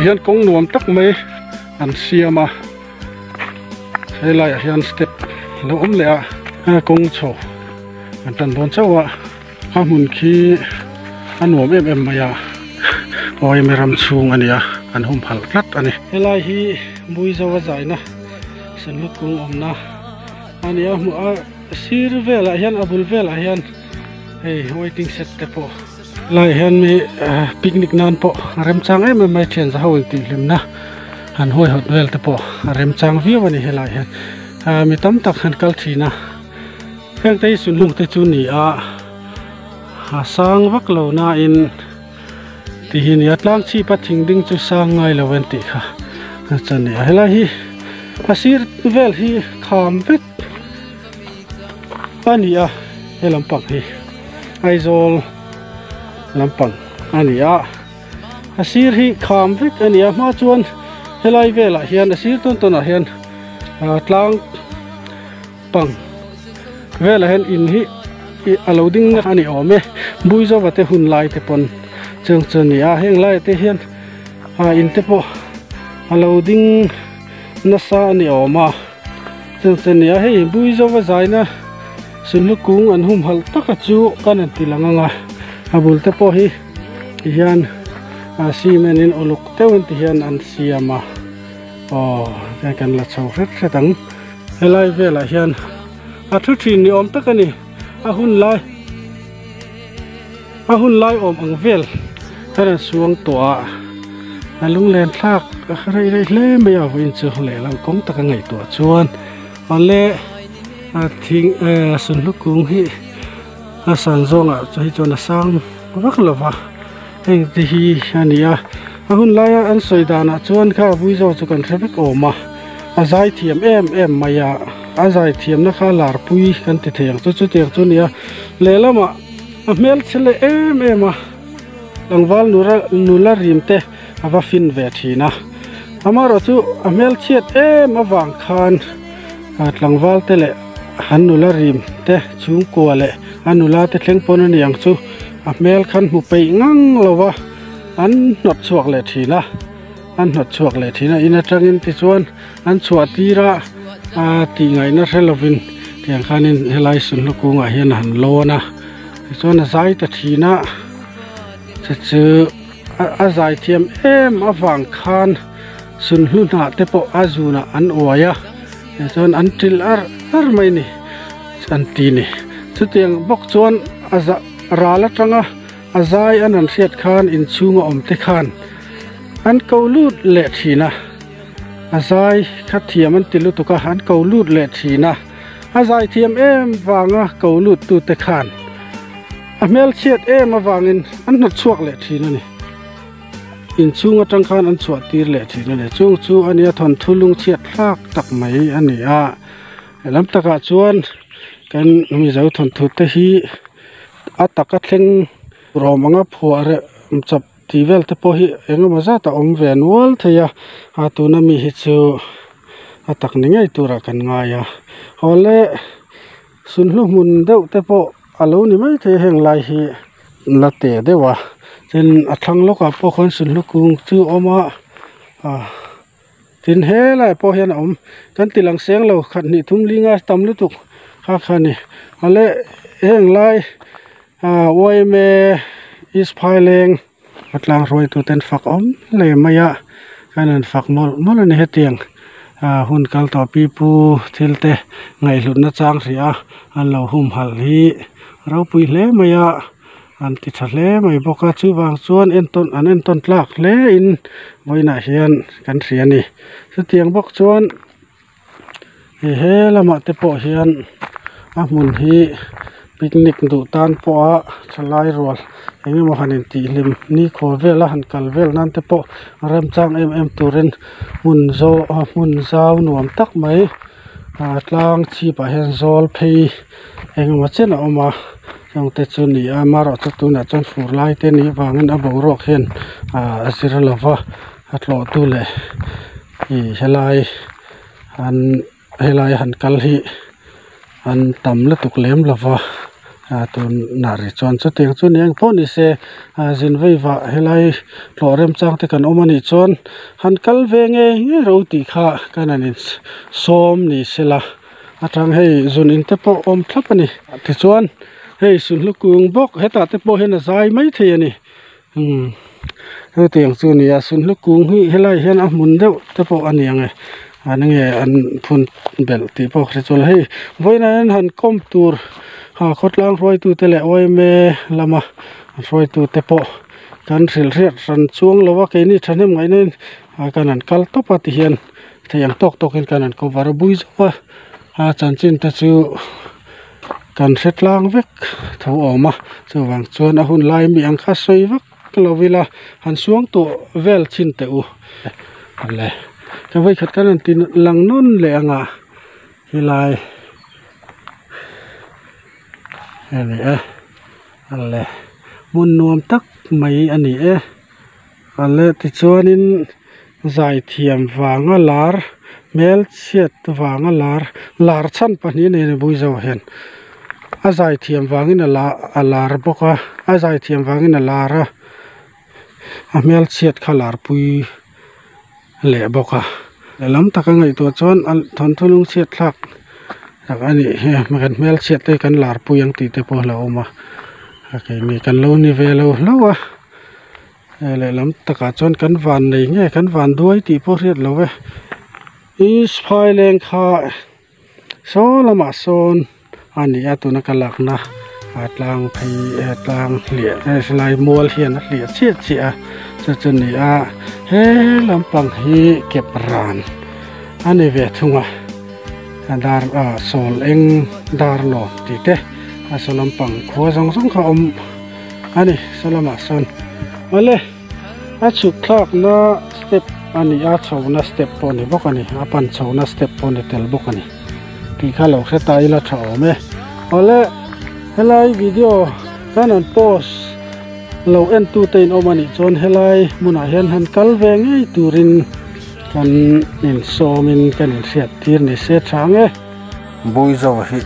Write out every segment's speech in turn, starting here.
hian kong nuam tak mai an siama helai ah hian step lo om le ah, a kong cho an tan bon chawa ah, a mun khi an nuam em em maya oi me ram chung ania an hum phal tlat ani. Helai hi bui zawa zaina san lu kung om na. Ania mu a sir vela hian abul vela hian. Hey waiting set te po lai hian mi à, picnic nan po. Rem chang em mai chen za ho ti lim na. Han hoi hot wel te po. Rem chang vi wani he lai hen. A mi tam tak han kal thi na. Heng tei sun lung te chu ni a ha sang vak lo na in. Ti hin ya tlang chi pa thing ding chu sang ngai lo wen ti kha. Chan ni a helai hi. Asir vel hi kham vet. Ani a helam pak hi. Aizol lampang. Ani a asir hi kham vek ani a ma chuan helai vela hian asir ton ton ah a hian tlang pang vela hian in hi alo ding na ani ome bui zo vate hun lai te pon chang chang ni a heng lai te hian, a in te po alo ding na sa ani oma chang chang ni a hei, bui zo va zai na, sun kung an hum hal taka chu, kan an tilanga nga abul te po hi hian a ah, si menin oluk tewin ti hian an siama ah, o, te kan la chau ret retang helai vela hian, a thu thin ni om tak ani, a hun lai, a hun lai om ang vel kan suang to a a lung len thak rei rei hle me ya win chu le lang kong tak ngai to chuan. On a thing eh, a sun lukung hi a san zong a chu hi chuan a sang. Vak lova heng ti hi ania a hun lai an soi dana chuan kha vui zo chu kan traffic oma a zai thiam em em maya a zai thiam na kha lar pui kan ti theng chu chu tiang chu nia le à a mel chele em em a langwal nura nula rimte ava fin ve thina amaro chu a mel chiat em awang khan. A tlangwal te le han nula rim te chung ko le anula te thleng pon ani ang chu. A mel khan mu pei ngang lowa an not chuak le thina. An not chuak le thina. Ina tangin ti chuan. An chua tira a ti ngai na relovin tiang khanin helai sun lu kunga hian han lona ti chuan a zai ta thina. Chu chu a zai thiam em awang khan. Sun hlu na te po azuna an oya ti chuan an til ar ar mai ni. An ti ni. สุดเตียบอกชวนอาจราละจังอะอาใจอันนั้นเสียดคานอินชูงอมติคานอันเกาลูดเละทีนะอาใจขัดเทียมันติลุตุกะอันเกาลูดเละทีนะอาใจเทียมเอ็มวางอะเกาลูดตูติคานอเมลเชียดเอ็มาวางอินอันนัดชวกเละทีนั่นนี่อินชูงจังคานอันชวดตีเละทีนั่นแนี่ชูชูอันนี้ทนทุลุงเชียดลากตักไหมอันนี้อะแล้ำตะกาชวน กันมีเจ้าทนทุตฮีอัตกัดเล่นรอมังผัวเรมจับทีเวลทพอฮีเองมาซาตอมเวนวอลเทียอาตุนามีฮิจูอัตักนิ่งไอตัวรักันง่ายะฮอลเล่สุนลุมุนเดที่พออารมณ์นี่ไม่เทแห่งไลฮีละเตเดวะเจนอัทังลกัะพ่อคนสุนทรกุงชื่ออมาอ่าทินเฮไรพอเห็นอมกันติลังเสียงเราขัดนิทุ่มลิงาตำลุตุก ค่ะค่ะนี่อะไรเองไลอ่าวยเมอิสพายเลงวัดลางรวยตัวเต็นฝักอมเลยมายะกันนั้นฝักมอลมอลนี่เฮตียงอ่าหุ่นกัลต่อปีปูทิลเตไงหลุดนัะจางเสียอันเราหุ่มหัลฮีเราปุยเล่มายะอันติดทะเลไม่บอกกาชื่อบางส่วนเอ็นต้นอันเอ็นต้นลากเล่อินไว้หน้าเฮียนกันเสียนี่เสียงบอกส่วนเฮ้ละมาเตโปเฮียน a mun hi picnic du tan po a ah, thalai rual. Enge mo hanin ti lim. Ni kho a han kal vel nan te po rem chang em em turin. Mun zo, a mun zau nuam tak mai. A tlang chi pa ah hen zol phei. Enge mo chen a oma yang te chu ni a maro chu tu na chon fur lai te ni wangan a bo rok hen a asira lova a tlo tu le i helai an, helai han kal hi. an tam la tuk lem lova tun nari chuan chu tiang chu niang pho ni se zin vei wa helai tlorem chang te kan omani chuan han kal ve nge nge ro ti kha kanan in som ni sela atang hei zun in te po om thlapani ti chuan hei sun lukung bok heta te po hena zai mai thei ani hmm เตียงสูนี่ยสุนลูกกุ้งหิเฮลัยเฮนอะมุนเดียวจะพออันยังไง อันนี้อันพุ่นเบลตีพอกเรจลให้ไว้นั้นหันคอมตูร์หาคดล้างรอยตูเตละไว้เมลามารอยตูเตปอกันเรียเรียรันช่วงละว่าแกนี่ฉันทำไงนั่นการนั้นกัลตปฏิเหียนแต่ยังตกตกกันการนั้นก็วารบุยจัว่าอาจันจินตะจูกันเสร็จล้างเวกเท่าออกมาจะวางชวนอาหุ่นลายมีอังคาสวยวักเราเวลาหันช่วงตัวเวลชินเตออันเลย จะไว้ขัดกันตินลังนุ่นเลยอ่ะฮีไลอันนี้เอ๊ะอันเลยมุนนวมตักไม่อันนี้เอ๊ะอันเลยที่ชวนนินใจเทียมวางอ่ะลาร์เมลเชียดวางอ่ะลาร์ลาร์ชั้นปนี้ในบุญเจ้าเห็นอาใจเทียมวางอินลาอัลลาร์บอกว่าอาใจเทียมวางอินลาร์อ่ะเมลเชียดขลาร์ปุย เหละบกค่ะแต่ล้มตะกังไอตัวชนทอนทุลุงเสียดลักจากอันนี้มันกันเมลเสียดไกันหลาปุยังตีเตปอเราออกมาโอเคมีกันเลานี่เวลาเลาวะเหละล้มตะกาชนกันฟันในเงี้ยกันฟันด้วยตีพอเรียดเราเวอีสพายแรงค่ะโซลมาโซนอันนี้ตัวนักหลักนะอาตลางพีอาตลางเหลี่ยสไลมัวเหียนเหลี่ยเสียดเสีย จุจุนี่อะเฮ้ลำปังฮีเก็บรานอันนี้เวทุงอะดาร์อะโซลเองดาร์หลอติดเตะอ่าสลำปังขัวสองสองขอมอันนี้สลามะสนมาเลยอาชุดคลอกนะสเต็ปอันนี้อ่าชาวนะสเต็ปปอนี่บอกกันนี่อาปันชาวนะสเต็ปปอนี่เตลบอกกันนี่ที่ข้าเราแค่ตายละชาไหมเอาเลยอะไลฟ์วิดีโอนั่นนั่นโพส lo en tu tein omani chon helai muna hian han kal ve ngei turin. Kan in somin kan in riat tir ni se thange bui zo hi,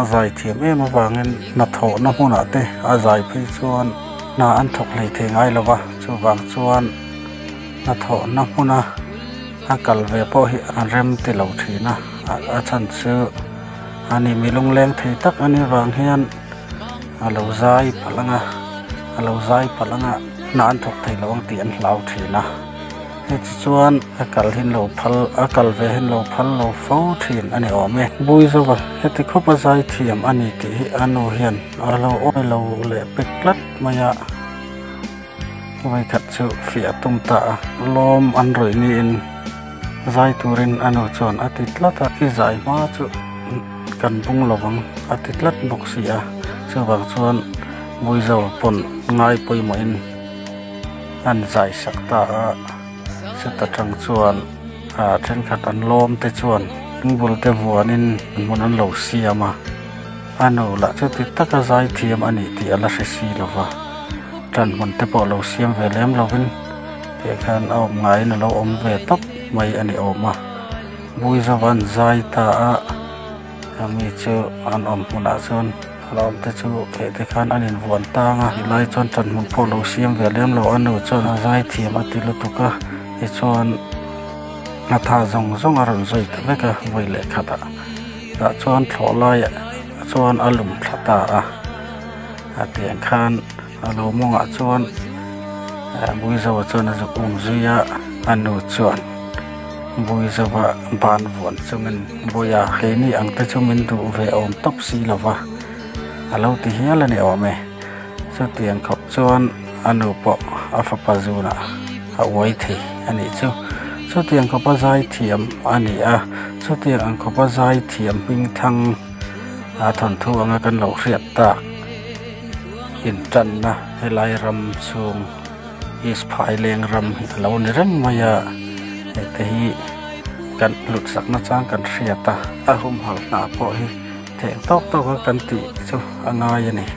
a zai thiam em awangin na tho na hmuna ah te, a zai phei chuan, na an thok lei the ngai lova chu wang chuan, na tho na hmuna a kal ve po hi an rem ti lo thina a chan chu. Ani milung leng thei tak ani wang hian, a lo zai palanga เราใจปลังอะนานทุกทีระวังเตีอนเราทีนะเหตุส่วนอากาศเห็นเราพัลอากาศเวเห็นเราพัลเราฟ้าทีนอันนี้อ๋อแม่บุยสวะเฮ็ดที่เขาปใจเทียมอันนี้ที่อันโอเห็นเราอ้เราเละเป็กลัดมายะไว้ขัดจุเฟียตุมตาลมอันรวยนี่อินใจตูรินอันโอชนอาทิตย์ลัดาที่ใจมาจุกันพุงระวังอาทิตย์ละบกเสียสว่างชวน ngồi dầu bồn ngay bôi mà in. Ăn giải sắc ta sẽ ta trăng chuồn à trên khát ăn lôm tê chuồn nhưng vừa tê vuông nên muốn ăn lẩu xia mà ăn lẩu là chưa tít tất cả giải thiêm anh ấy thì là sẽ xì lẩu vào trần muốn tê bỏ lẩu xiêm về lém lẩu in. Thì khan ông ngay là lẩu ông về tóc mày anh ấy ôm mà vui ra văn giải ta à mi chu an om đã chun lam te chu he te khan anin vuan tanga lai chon tan mun po lo siam ve lem lo anu chon zai thiam ati lu tuka e chuan a tha zong zong a ron zoi ta veka voi le khata da chuan thlo lai chuan alum thlata a a tiang khan a lo mong a chuan bui anh chuan a zu kum zuya anu bàn bui cho mình. Ban vuan chumin buya anh ni ang te chumin du ve om top si lova a lo ti hial ani ome chu tiang khop chuan anu po a fa pa zuna a wai thei ani chu chu tiang ko pa zai thiam ani a chu tiang ang ko pa zai thiam ping thang a thon thu anga kan lo hriat ta in tan na helai ram chung is phai leng ram hi lo ni rang maya e te hi kan lut sak na chang kan hriat ta a hum hal na po hi แทงตอกตอกกันติสุอันายนี่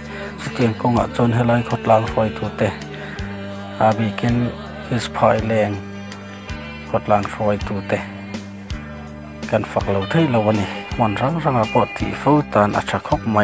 สเตียงกงอจนให้ลอยขดลางฟอยตัวเตะอาบีกินอิสพอยแรงขดลางฟอยตัวเตะกันฝักเหล่าไทยเราวันนี้วันรังรังอปอดที่ฟูตานอัจฉริยไหม